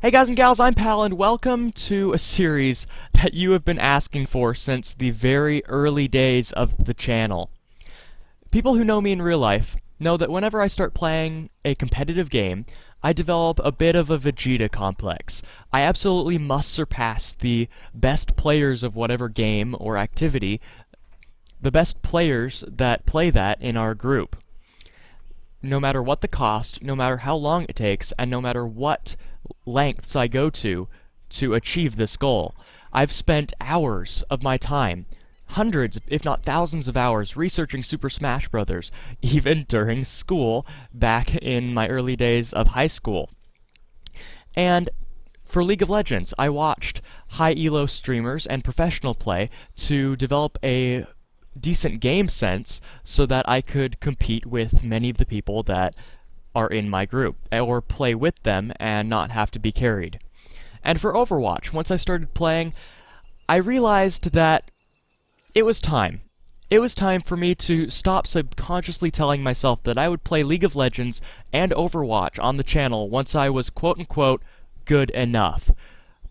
Hey guys and gals, I'm Pal, and welcome to a series that you have been asking for since the very early days of the channel. People who know me in real life know that whenever I start playing a competitive game, I develop a bit of a Vegeta complex. I absolutely must surpass the best players of whatever game or activity, the best players that play that in our group. No matter what the cost, no matter how long it takes, and no matter what lengths I go to to achieve this goal. I've spent hours of my time, hundreds, if not thousands of hours, researching Super Smash Bros., even during school, back in my early days of high school. And for League of Legends, I watched high elo streamers and professional play to develop a decent game sense so that I could compete with many of the people that are in my group, or play with them and not have to be carried. And for Overwatch, once I started playing, I realized that it was time. It was time for me to stop subconsciously telling myself that I would play League of Legends and Overwatch on the channel once I was quote-unquote good enough.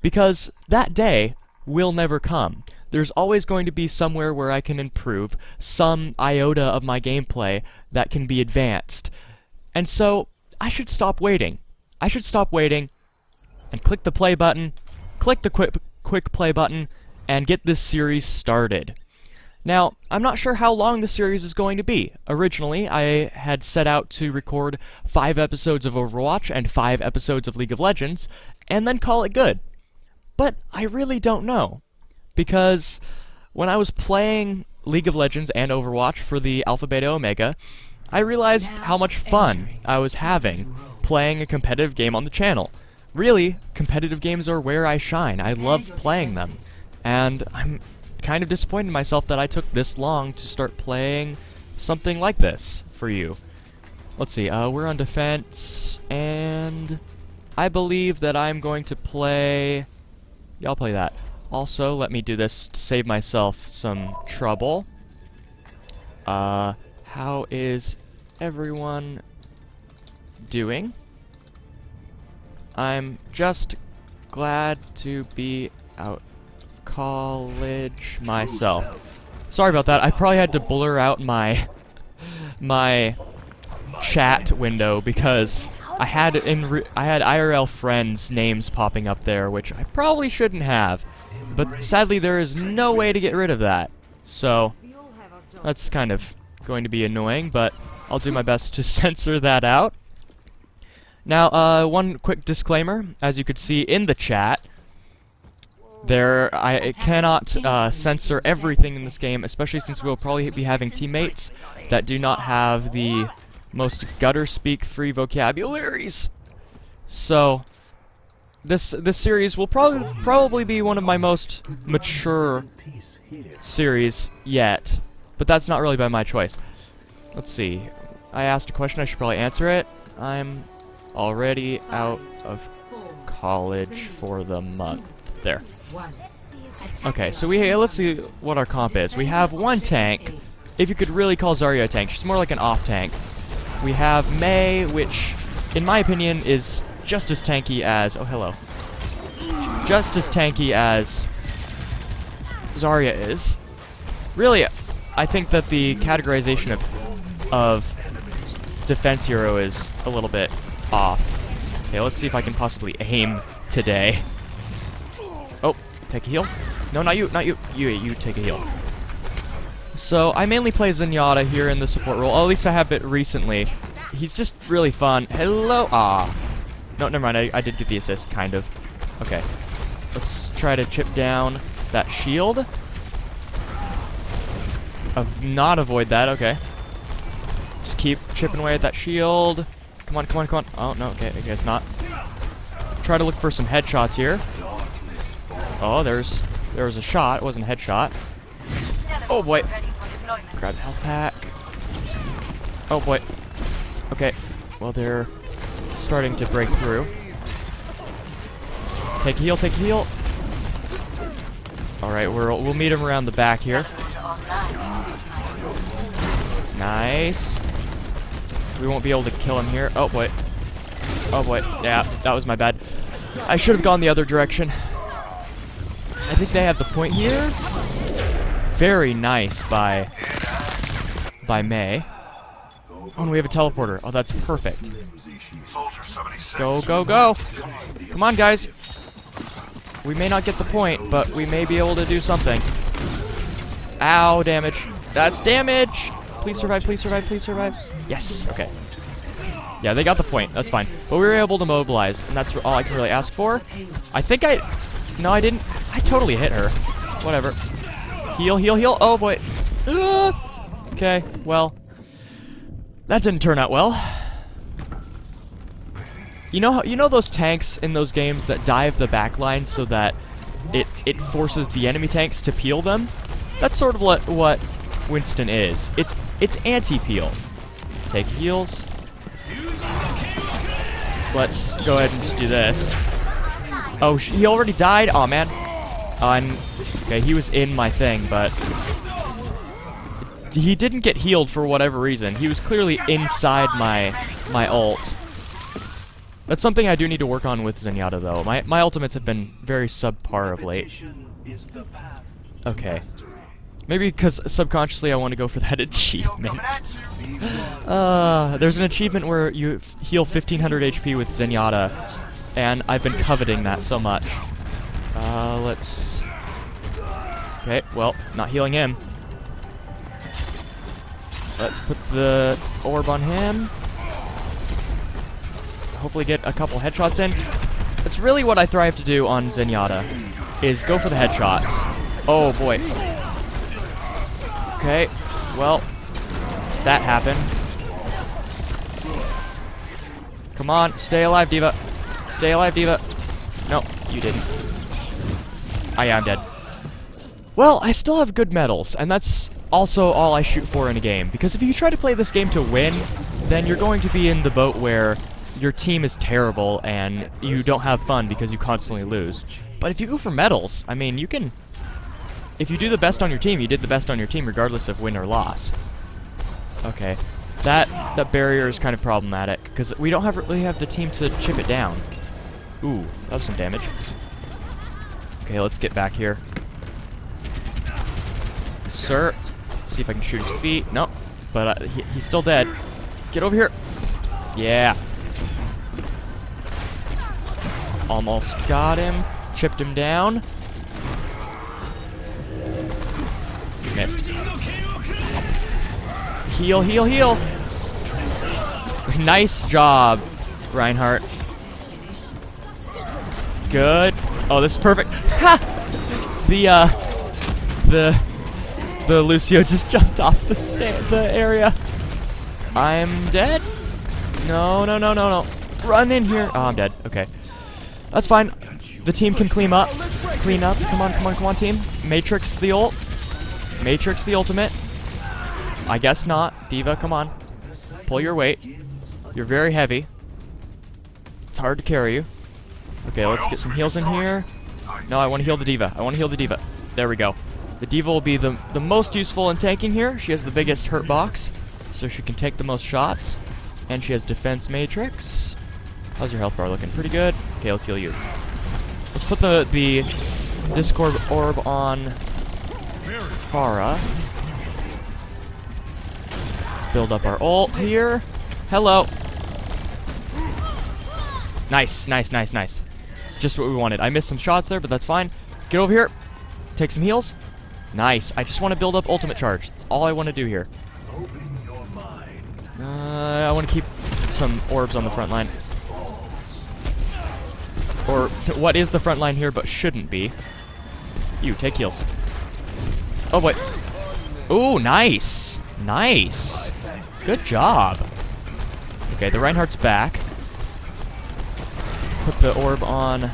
Because that day will never come. There's always going to be somewhere where I can improve, some iota of my gameplay that can be advanced. And so, I should stop waiting. I should stop waiting and click the play button, click the quick, quick play button, and get this series started. Now, I'm not sure how long the series is going to be. Originally, I had set out to record five episodes of Overwatch and five episodes of League of Legends, and then call it good. But I really don't know. Because when I was playing League of Legends and Overwatch for the Alpha Beta Omega, I realized how much fun I was having playing a competitive game on the channel. Really, competitive games are where I shine. I love playing them. And I'm kind of disappointed in myself that I took this long to start playing something like this for you. Let's see, uh, we're on defense, and I believe that I'm going to play... Yeah, I'll play that. Also, let me do this to save myself some trouble. Uh, how is everyone doing? I'm just glad to be out of college myself. Sorry about that. I probably had to blur out my my chat window because I had in I had IRL friends names popping up there, which I probably shouldn't have. But sadly, there is no way to get rid of that. So that's kind of going to be annoying, but I'll do my best to censor that out. Now, uh, one quick disclaimer. As you could see in the chat, there I cannot uh, censor everything in this game, especially since we'll probably be having teammates that do not have the most gutter speak free vocabularies. So, this this series will probably probably be one of my most mature series yet. But that's not really by my choice. Let's see. I asked a question, I should probably answer it. I'm already out of college for the month. There. Okay, so we let's see what our comp is. We have one tank. If you could really call Zarya a tank, she's more like an off tank. We have Mei, which, in my opinion, is just as tanky as... Oh, hello. Just as tanky as Zarya is. Really, I think that the categorization of of defense hero is a little bit off. Okay, let's see if I can possibly aim today. Oh, take a heal. No, not you, not you. You, you take a heal. So, I mainly play Zenyatta here in the support role. at least I have it recently. He's just really fun. Hello? Ah. No, never mind. I, I did get the assist, kind of. Okay. Let's try to chip down that shield not avoid that, okay. Just keep chipping away at that shield. Come on, come on, come on. Oh, no, okay, I guess not. Try to look for some headshots here. Oh, there's there was a shot. It wasn't a headshot. Oh, boy. Grab the health pack. Oh, boy. Okay. Well, they're starting to break through. Take heal, take heal. Alright, we'll meet him around the back here. Nice. We won't be able to kill him here. Oh, wait. Oh, wait. Yeah, that was my bad. I should have gone the other direction. I think they have the point here. Very nice by by Mei. Oh, and we have a teleporter. Oh, that's perfect. Go, go, go! Come on, guys. We may not get the point, but we may be able to do something. Ow, damage. That's damage! Please survive, please survive, please survive. Yes, okay. Yeah, they got the point. That's fine. But we were able to mobilize, and that's all I can really ask for. I think I... No, I didn't. I totally hit her. Whatever. Heal, heal, heal. Oh, boy. Uh, okay, well. That didn't turn out well. You know you know those tanks in those games that dive the backline so that it it forces the enemy tanks to peel them? That's sort of what what Winston is. It's it's anti-peel. Take heals. Let's go ahead and just do this. Oh, he already died? oh, man. Oh, okay, he was in my thing, but... He didn't get healed for whatever reason. He was clearly inside my my ult. That's something I do need to work on with Zenyatta, though. My, my ultimates have been very subpar of late. Okay. Maybe because subconsciously I want to go for that achievement. uh, there's an achievement where you heal 1500 HP with Zenyatta, and I've been coveting that so much. Uh, let's... Okay, well, not healing him. Let's put the orb on him. Hopefully get a couple headshots in. That's really what I thrive to do on Zenyatta, is go for the headshots. Oh boy, Okay, well, that happened. Come on, stay alive, D.Va. Stay alive, D.Va. No, you didn't. Oh yeah, I'm dead. Well, I still have good medals, and that's also all I shoot for in a game. Because if you try to play this game to win, then you're going to be in the boat where your team is terrible and you don't have fun because you constantly lose. But if you go for medals, I mean, you can if you do the best on your team, you did the best on your team regardless of win or loss. Okay. That that barrier is kind of problematic, because we don't have really have the team to chip it down. Ooh, that was some damage. Okay, let's get back here. Sir, see if I can shoot his feet. Nope, but uh, he, he's still dead. Get over here. Yeah. Almost got him. Chipped him down. Missed. Heal, heal, heal. nice job, Reinhardt. Good. Oh, this is perfect. Ha! The, uh, the, the Lucio just jumped off the the area. I'm dead. No, no, no, no, no. Run in here. Oh, I'm dead. Okay. That's fine. The team can clean up. Clean up. Come on, come on, come on, team. Matrix the ult. Matrix the ultimate. I guess not. D.Va, come on. Pull your weight. You're very heavy. It's hard to carry you. Okay, let's get some heals in here. No, I want to heal the D.Va. I want to heal the D.Va. There we go. The D.Va will be the, the most useful in tanking here. She has the biggest hurt box, so she can take the most shots. And she has defense matrix. How's your health bar looking? Pretty good. Okay, let's heal you. Let's put the, the Discord orb on Pharah. Let's build up our ult here. Hello. Nice, nice, nice, nice. It's just what we wanted. I missed some shots there, but that's fine. Get over here. Take some heals. Nice. I just want to build up ultimate charge. That's all I want to do here. Uh, I want to keep some orbs on the front line. Or what is the front line here but shouldn't be. You, take heals. Oh, wait. Ooh, nice. Nice. Good job. Okay, the Reinhardt's back. Put the orb on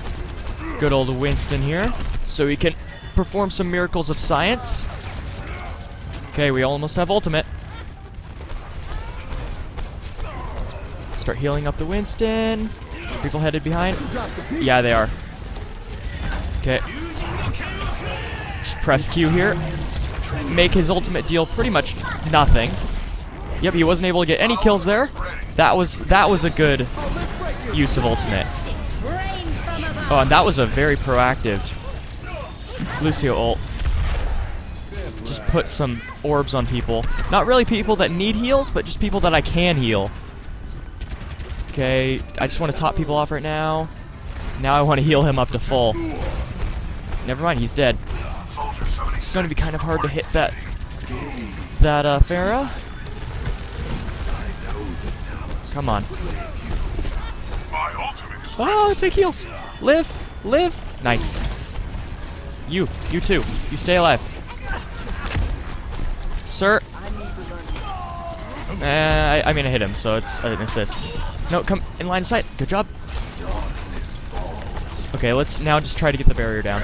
good old Winston here so he can perform some miracles of science. Okay, we almost have ultimate. Start healing up the Winston. People headed behind. Yeah, they are. Okay. Just press Q here make his ultimate deal pretty much nothing. Yep, he wasn't able to get any kills there. That was that was a good use of ultimate. Oh, and that was a very proactive Lucio ult. Just put some orbs on people. Not really people that need heals, but just people that I can heal. Okay, I just want to top people off right now. Now I want to heal him up to full. Never mind, he's dead. It's going to be kind of hard to hit that that uh, Pharah. Come on. Oh, take heals. Live, live. Nice. You, you too. You stay alive. Sir. Uh, I, I mean, I hit him, so it's an assist. No, come in line of sight. Good job. Okay, let's now just try to get the barrier down.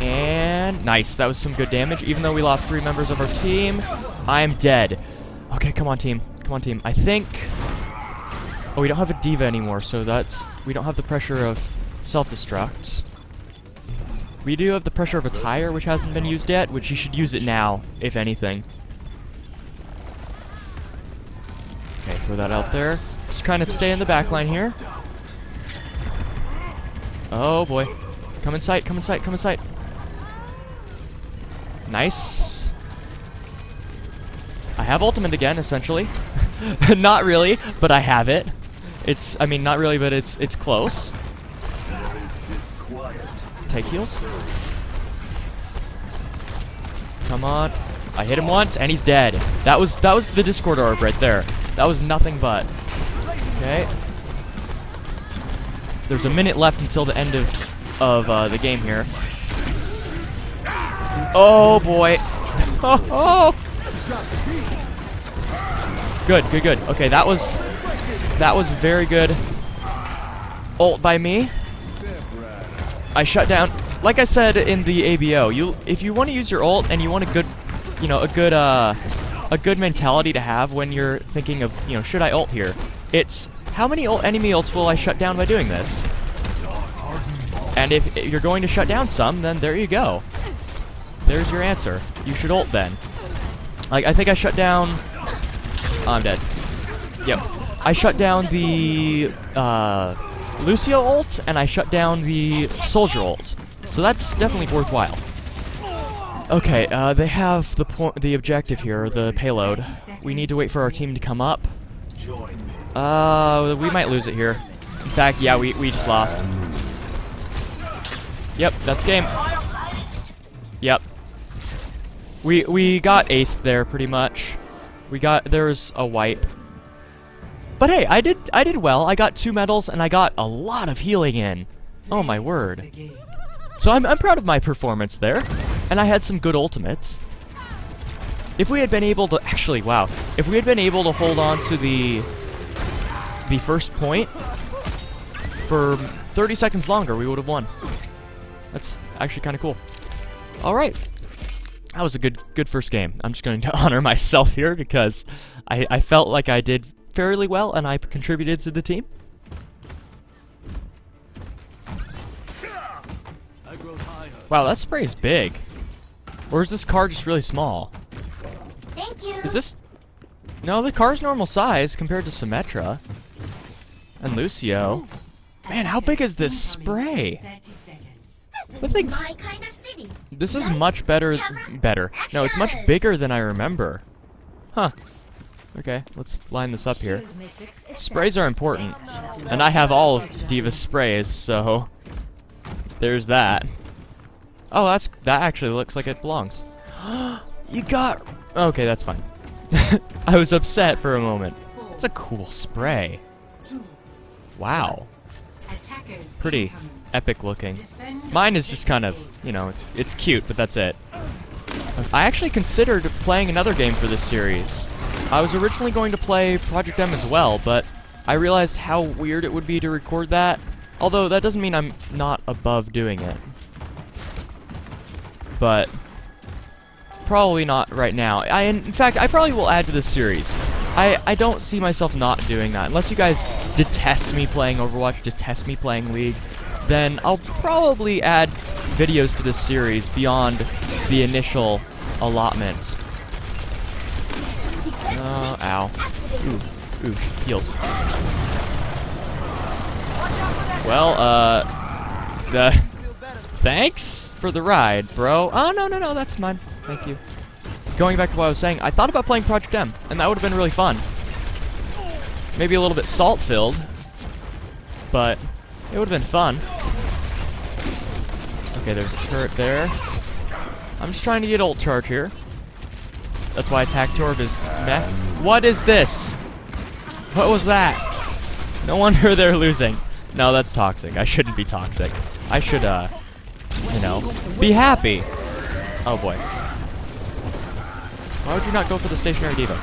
And nice. That was some good damage. Even though we lost three members of our team, I am dead. Okay, come on, team. Come on, team. I think... Oh, we don't have a D.Va anymore, so that's... We don't have the pressure of self-destruct. We do have the pressure of a tire, which hasn't been used yet, which you should use it now, if anything. Throw that out there. Just kind of stay in the back line here. Oh, boy. Come in sight, come in sight, come in sight. Nice. I have ultimate again, essentially. not really, but I have it. It's, I mean, not really, but it's it's close. Take heals. Come on. I hit him once, and he's dead. That was that was the Discord orb right there. That was nothing but. Okay. There's a minute left until the end of of uh, the game here. Oh boy. Oh, oh. Good, good, good. Okay, that was that was very good. Ult by me. I shut down. Like I said in the ABO, you if you want to use your ult and you want a good, you know, a good uh, a good mentality to have when you're thinking of, you know, should I ult here? It's how many ult enemy ults will I shut down by doing this? And if you're going to shut down some, then there you go. There's your answer. You should ult then. Like, I think I shut down... Oh, I'm dead. Yep. I shut down the uh, Lucio ult, and I shut down the Soldier ult. So that's definitely worthwhile. Okay, uh, they have the point, the objective here, the payload. We need to wait for our team to come up. Uh, we might lose it here. In fact, yeah, we, we just lost. Yep, that's game. Yep. We we got ace there pretty much. We got there's a wipe. But hey, I did I did well. I got two medals and I got a lot of healing in. Oh my word. So I'm I'm proud of my performance there. And I had some good ultimates. If we had been able to actually wow, if we had been able to hold on to the the first point for 30 seconds longer, we would have won. That's actually kind of cool. All right. That was a good good first game. I'm just going to honor myself here because I, I felt like I did fairly well and I contributed to the team. Wow, that spray is big. Or is this car just really small? Thank you. Is this... No, the car's normal size compared to Symmetra. And Lucio. Man, how big is this spray? This is thing's- my kind of city. This is much better... Better. No, it's much bigger than I remember. Huh. Okay, let's line this up here. Sprays are important. And I have all of D.Va's sprays, so... There's that. Oh, that's that actually looks like it belongs. you got... Okay, that's fine. I was upset for a moment. It's a cool spray. Wow. Pretty epic looking. Mine is just kind of, you know, it's, it's cute, but that's it. I actually considered playing another game for this series. I was originally going to play Project M as well, but I realized how weird it would be to record that. Although that doesn't mean I'm not above doing it. But probably not right now. I in fact I probably will add to this series. I I don't see myself not doing that unless you guys detest me playing Overwatch, detest me playing League. Then I'll probably add videos to this series beyond the initial allotment. Oh, ow. Ooh, ooh, heals. Well, uh, the thanks for the ride, bro. Oh no no no, that's mine. Thank you. Going back to what I was saying, I thought about playing Project M, and that would have been really fun. Maybe a little bit salt filled, but it would have been fun. Okay, there's a turret there. I'm just trying to get ult charge here. That's why I attacked Torb is meh. What is this? What was that? No wonder they're losing. No, that's toxic. I shouldn't be toxic. I should, uh, you know, be happy. Oh boy. Why would you not go for the stationary D.Va?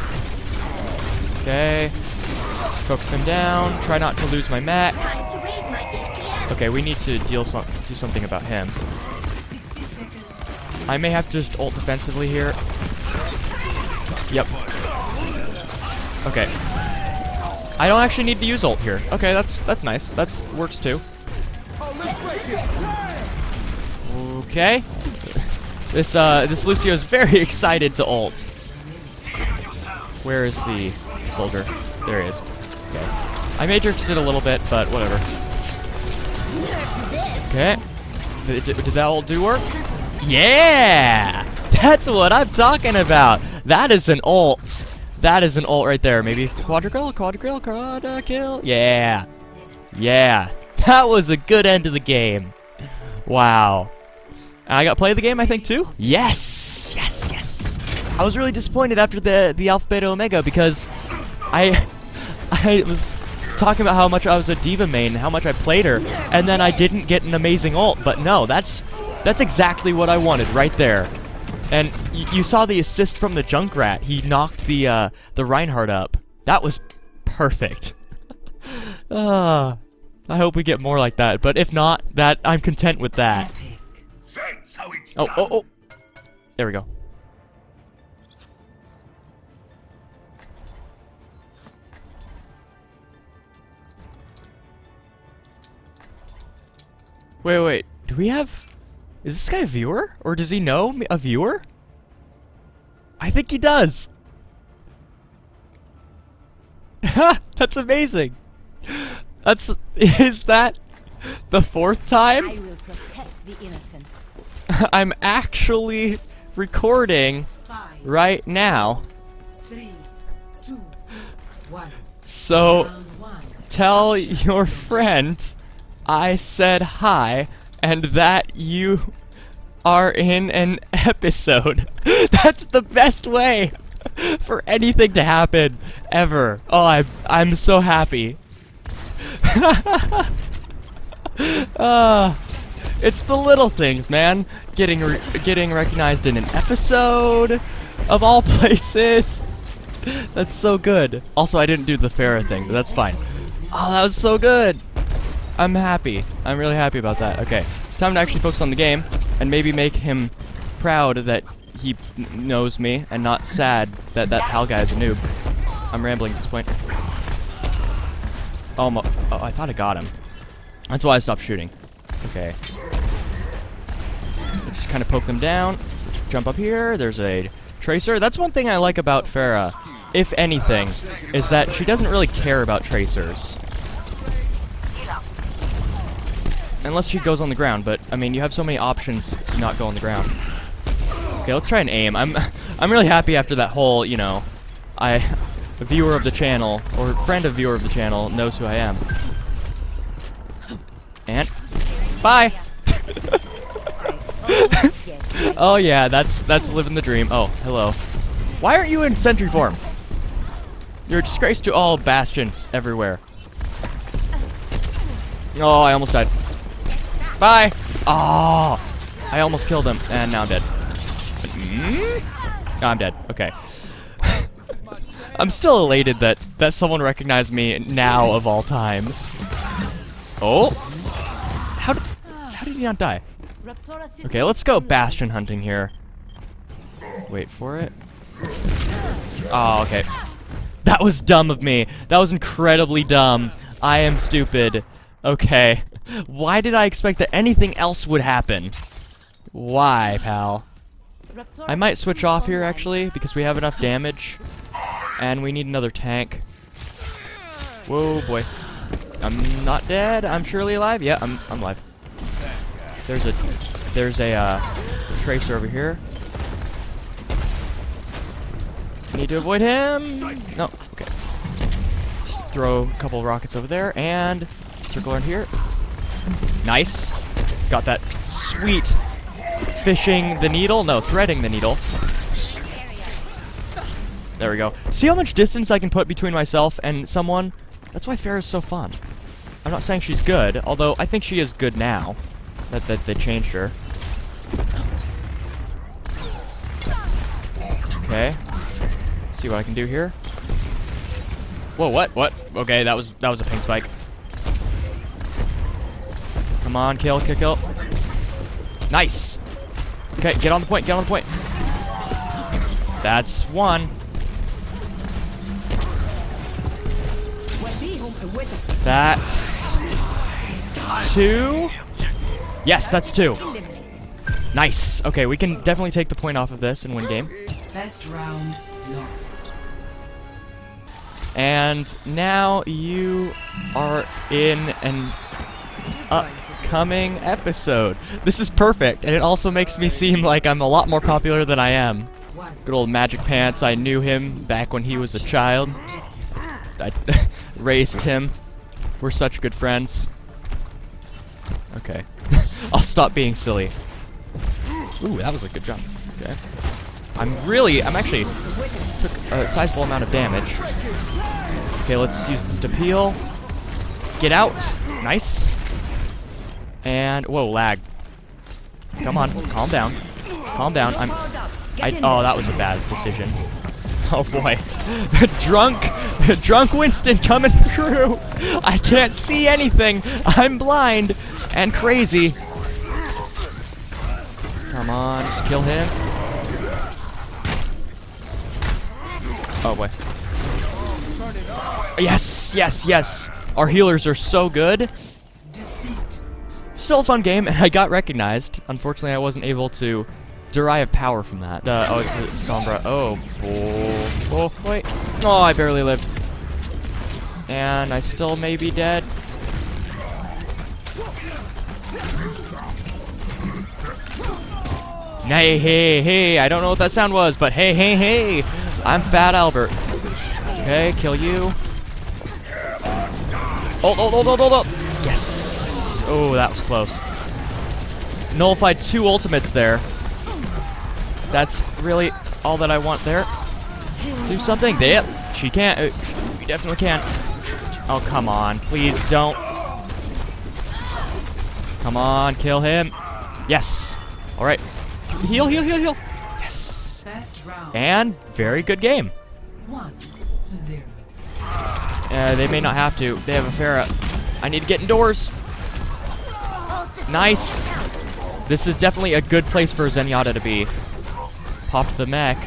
Okay. Focus him down. Try not to lose my HPM. Okay, we need to deal some do something about him. I may have to just ult defensively here. Yep. Okay. I don't actually need to use ult here. Okay, that's that's nice. That's works too. Okay. This uh this Lucio is very excited to ult. Where is the soldier? There he is. Okay. I matrixed it a little bit, but whatever. Okay. Did, did that all do work? Yeah! That's what I'm talking about. That is an ult. That is an ult right there. Maybe quadrill, quadrill, quadrill. Yeah. Yeah. That was a good end to the game. Wow. I got play of the game, I think, too? Yes! Yes, yes. I was really disappointed after the, the Alpha Beta Omega because I I was talking about how much I was a D.Va main, how much I played her, and then I didn't get an amazing ult. But no, that's that's exactly what I wanted right there. And you saw the assist from the Junkrat. He knocked the uh, the Reinhardt up. That was perfect. Ah, I hope we get more like that. But if not, that I'm content with that. That's how it's Oh, done. oh, oh. There we go. Wait, wait. Do we have... Is this guy a viewer? Or does he know a viewer? I think he does. That's amazing. That's... Is that the fourth time? I will protect the innocent. I'm actually recording Five, right now. three, two, one. So one. tell your friend I said hi and that you are in an episode. That's the best way for anything to happen ever. Oh, I'm I'm so happy. Ah, it's the little things, man. Getting re- getting recognized in an episode of all places. That's so good. Also, I didn't do the Pharah thing, but that's fine. Oh, that was so good. I'm happy. I'm really happy about that. Okay, it's time to actually focus on the game and maybe make him proud that he knows me and not sad that that Pal guy is a noob. I'm rambling at this point. Oh, oh, I thought I got him. That's why I stopped shooting. Okay. Kind of poke them down. Jump up here. There's a tracer. That's one thing I like about Pharah, if anything, is that she doesn't really care about tracers. Unless she goes on the ground, but I mean, you have so many options to not go on the ground. Okay, let's try and aim. I'm, I'm really happy after that whole, you know, I, a viewer of the channel or friend of viewer of the channel knows who I am. And bye. Oh yeah, that's that's living the dream. Oh, hello. Why aren't you in sentry form? You're a disgrace to all bastions everywhere. Oh, I almost died. Bye. Oh, I almost killed him, and now I'm dead. No, I'm dead. Okay. I'm still elated that that someone recognized me now of all times. Oh, how did how did he not die? Okay, let's go bastion hunting here. Wait for it. Oh, okay. That was dumb of me. That was incredibly dumb. I am stupid. Okay. Why did I expect that anything else would happen? Why, pal? I might switch off here actually because we have enough damage. And we need another tank. Whoa, boy. I'm not dead. I'm surely alive. Yeah, I'm I'm alive. There's a there's a uh, tracer over here. Need to avoid him. No. Okay. Just throw a couple rockets over there and circle around here. Nice. Got that sweet fishing the needle. No, threading the needle. There we go. See how much distance I can put between myself and someone? That's why Fair is so fun. I'm not saying she's good, although I think she is good now that, that they changed her. Okay. Let's see what I can do here. Whoa, what? What? Okay, that was that was a pink spike. Come on, kill, kill, kill. Nice. Okay, get on the point, get on the point. That's one. That's two. Yes, that's two. Nice. Okay, we can definitely take the point off of this and win game. First round lost. And now you are in an upcoming episode. This is perfect, and it also makes me seem like I'm a lot more popular than I am. Good old Magic Pants, I knew him back when he was a child. I raised him. We're such good friends. Okay. I'll stop being silly. Ooh, that was a good jump. Okay. I'm really, I'm actually took a sizable amount of damage. Okay, let's use this to peel. Get out. Nice. And whoa, lag. Come on, calm down. Calm down. I'm. I. Oh, that was a bad decision. Oh boy, The drunk, drunk Winston coming through. I can't see anything. I'm blind and crazy. Come on, just kill him. Oh boy. Yes, yes, yes. Our healers are so good. Still a fun game, and I got recognized. Unfortunately, I wasn't able to derive power from that. Uh, oh, it's Sombra. Oh, oh, oh, wait. Oh, I barely lived. And I still may be dead. Hey, hey, hey, I don't know what that sound was, but hey, hey, hey, I'm Fat Albert. Okay, kill you. Oh, oh, oh, oh, oh, oh. Yes. Oh, that was close. Nullified two ultimates there. That's really all that I want there. Do something. Yep, she can't. Uh, we definitely can. Oh, come on. Please don't. Come on, kill him. Yes. All right. Heal, heal, heal, heal. Yes. First round. And very good game. One to zero. Uh, they may not have to. They have a Pharah. I need to get indoors. Nice. This is definitely a good place for Zenyatta to be. Pop the mech.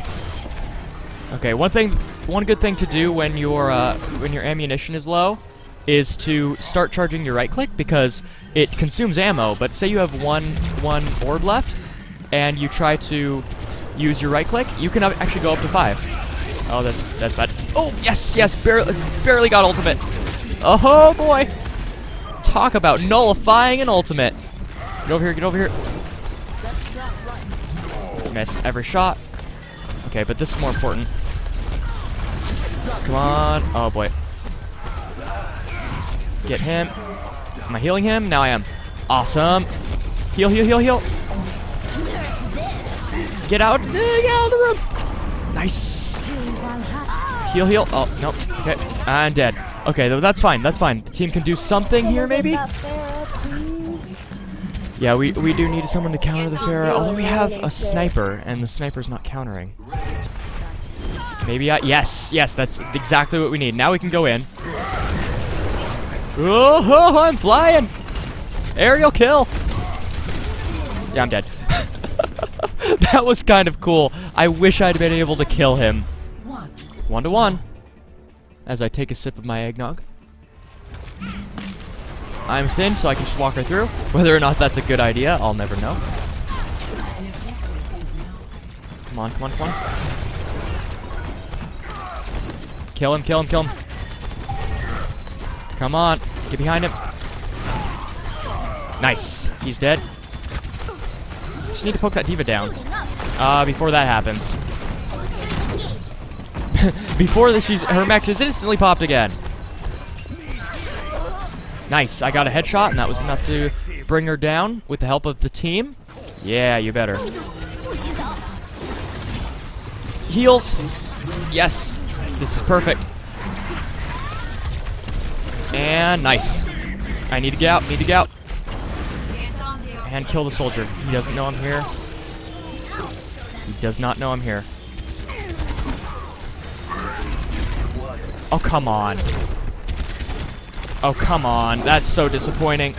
Okay, one thing, one good thing to do when your uh, when your ammunition is low is to start charging your right click because it consumes ammo. But say you have one one orb left, and you try to use your right click, you can actually go up to five. Oh, that's that's bad. Oh yes, yes, barely barely got ultimate. Oh boy, talk about nullifying an ultimate. Get over here, get over here. Missed every shot. Okay, but this is more important. Come on. Oh boy. Get him. Am I healing him? Now I am. Awesome. Heal, heal, heal, heal. Get out. Get out of the room. Nice. Heal, heal. Oh, nope. Okay. I'm dead. Okay, though that's fine. That's fine. The team can do something here, maybe? Yeah, we, we do need someone to counter the Pharah, although we have a sniper, and the sniper's not countering. Maybe I- yes, yes, that's exactly what we need. Now we can go in. Oh, I'm flying! Aerial kill! Yeah, I'm dead. That was kind of cool. I wish I'd been able to kill him. One. To one. As I take a sip of my eggnog. I'm thin, so I can just walk her through. Whether or not that's a good idea, I'll never know. Come on, come on, come on. Kill him, kill him, kill him. Come on. Get behind him. Nice. He's dead. Just need to poke that D.Va down. Uh, before that happens. before the, she's her mech is instantly popped again. Nice. I got a headshot, and that was enough to bring her down with the help of the team. Yeah, you better. Heals. Yes. This is perfect. And nice. I need to get out. Need to get out. And kill the soldier. He doesn't know I'm here. He does not know I'm here. Oh, come on. Oh, come on. That's so disappointing.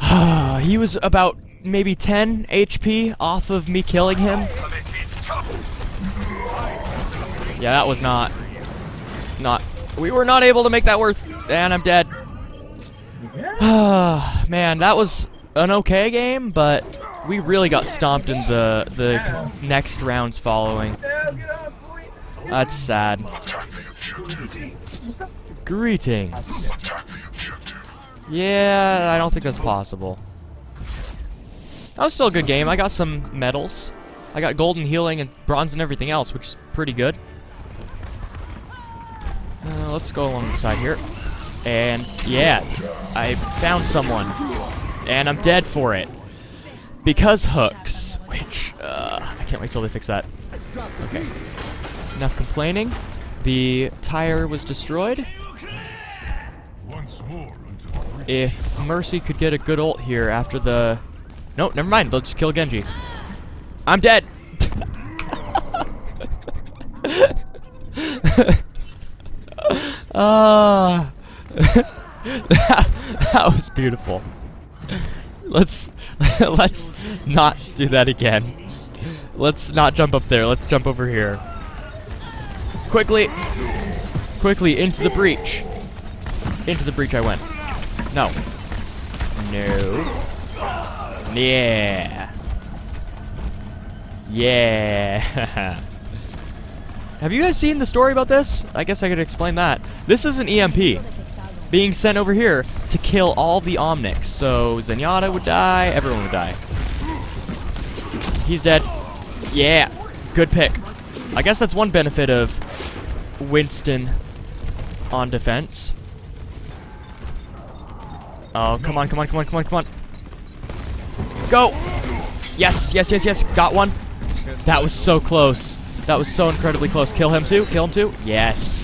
he was about maybe 10 HP off of me killing him. Yeah, that was not... Not... We were not able to make that worth... And I'm dead. Man, that was an okay game, but we really got stomped in the the next rounds following. That's sad. Greetings. Yeah, I don't think that's possible. That was still a good game. I got some medals. I got golden healing and bronze and everything else, which is pretty good. Uh, let's go along the side here. And yeah, I found someone. And I'm dead for it. Because hooks, which, uh, I can't wait till they fix that. Okay. Enough complaining. The tire was destroyed. If Mercy could get a good ult here after the... No, never mind. They'll just kill Genji. I'm dead. Ah, that, that was beautiful. Let's let's not do that again. Let's not jump up there. Let's jump over here. Quickly, quickly into the breach. Into the breach I went. No. No. Yeah. Yeah. Have you guys seen the story about this? I guess I could explain that. This is an EMP being sent over here to kill all the Omnics. So Zenyatta would die, everyone would die. He's dead. Yeah, good pick. I guess that's one benefit of Winston on defense. Oh, come on, come on, come on, come on, come on. Go! Yes, yes, yes, yes, got one. That was so close. That was so incredibly close. Kill him too, kill him too. Yes.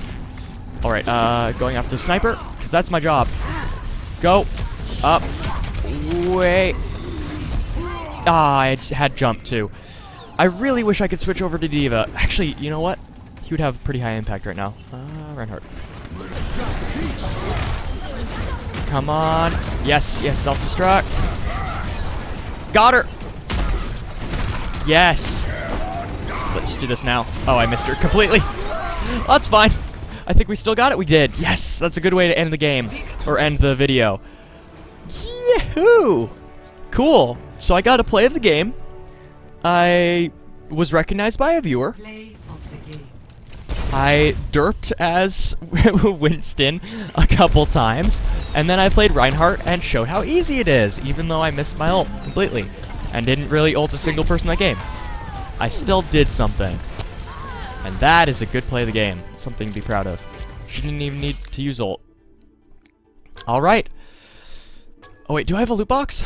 Alright, uh, going after the sniper, because that's my job. Go. Up. Wait. Ah, I had jump too. I really wish I could switch over to D.Va. Actually, you know what? He would have pretty high impact right now. Uh, Reinhardt. Come on. Yes, yes, self-destruct. Got her. Yes. Let's do this now. Oh, I missed her completely. That's fine. I think we still got it. We did. Yes, that's a good way to end the game. Or end the video. Yahoo! Cool. So I got a play of the game. I was recognized by a viewer. I derped as Winston a couple times, and then I played Reinhardt and showed how easy it is, even though I missed my ult completely, and didn't really ult a single person that game. I still did something. And that is a good play of the game. Something to be proud of. She didn't even need to use ult. Alright. Oh wait, do I have a loot box?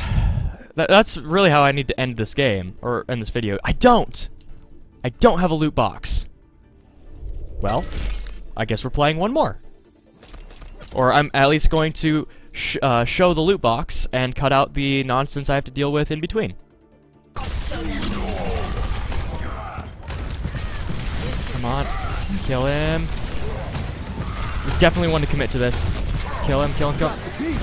That, that's really how I need to end this game, or end this video. I don't! I don't have a loot box. Well, I guess we're playing one more. Or I'm at least going to sh uh, show the loot box and cut out the nonsense I have to deal with in between. Come on. Kill him. We definitely want to commit to this. Kill him, kill him, kill him.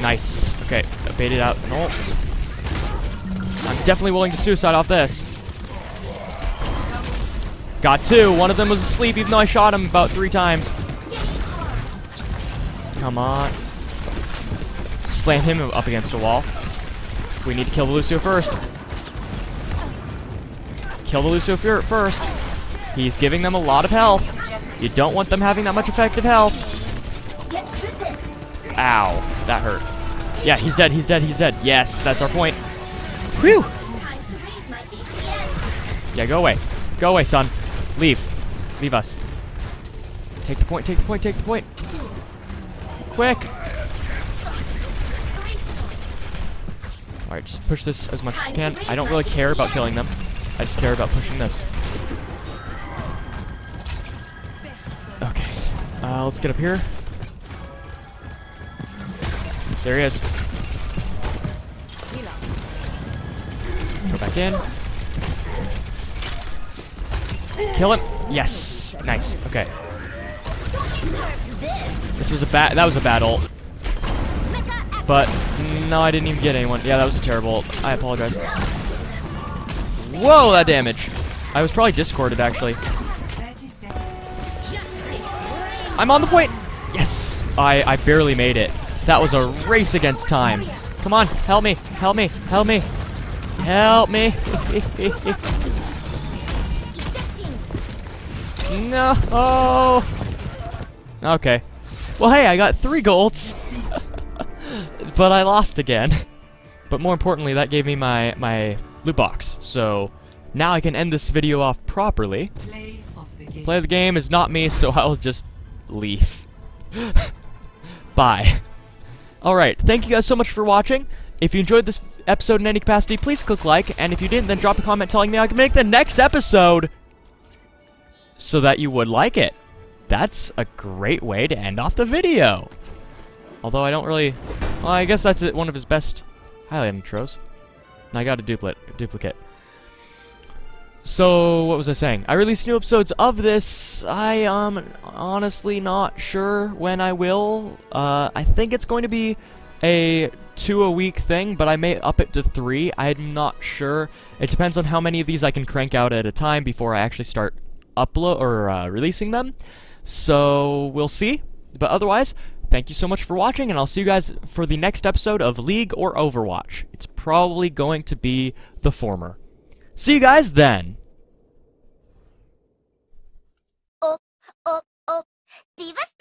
Nice. Okay, baited out ult. I'm definitely willing to suicide off this. Got two. One of them was asleep even though I shot him about three times. Come on. Slam him up against a wall. We need to kill the Lucio first. Kill the Lucio first. He's giving them a lot of health. You don't want them having that much effective health. Ow. That hurt. Yeah, he's dead, he's dead, he's dead. Yes, that's our point. Whew. Yeah, go away. Go away, son. Leave. Leave us. Take the point, take the point, take the point. Quick. Alright, just push this as much as you can. I don't really care about killing them. I just care about pushing this. Uh, let's get up here. There he is. Go back in. Kill him. Yes. Nice. Okay. This. Is a bad. That was a bad ult. But no, I didn't even get anyone. Yeah, that was a terrible ult. I apologize. Whoa, that damage. I was probably discorded actually. I'm on the point. Yes. I I barely made it. That was a race against time. Come on, help me, help me, help me, help me. no. Oh. Okay. Well, hey, I got three golds, but I lost again. But more importantly, that gave me my my loot box. So now I can end this video off properly. Play of the game. Play of the game is not me, so I'll just leave. Bye. Alright, thank you guys so much for watching. If you enjoyed this episode in any capacity, please click like, and if you didn't, then drop a comment telling me I can make the next episode so that you would like it. That's a great way to end off the video. Although I don't really... Well, I guess that's one of his best highlight intros. And I got a duplicate. duplicate. So, what was I saying? I release new episodes of this. I am honestly not sure when I will. Uh, I think it's going to be a two a week thing, but I may up it to three. I'm not sure. It depends on how many of these I can crank out at a time before I actually start upload or uh, releasing them. So we'll see. But otherwise, thank you so much for watching, and I'll see you guys for the next episode of League or Overwatch. It's probably going to be the former. See you guys then. Up, up, up. Divas